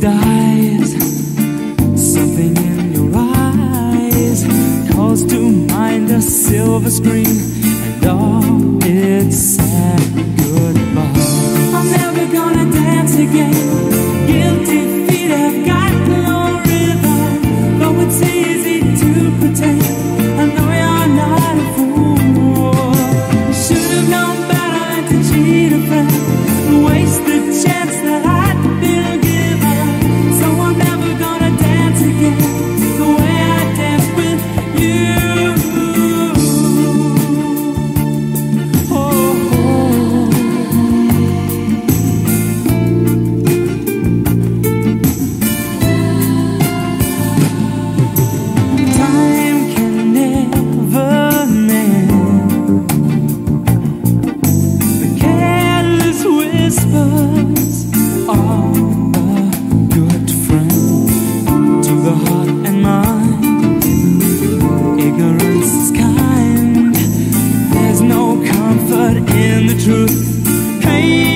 dies. Something in your eyes calls to mind a silver screen and all its sad. in the truth. Hey.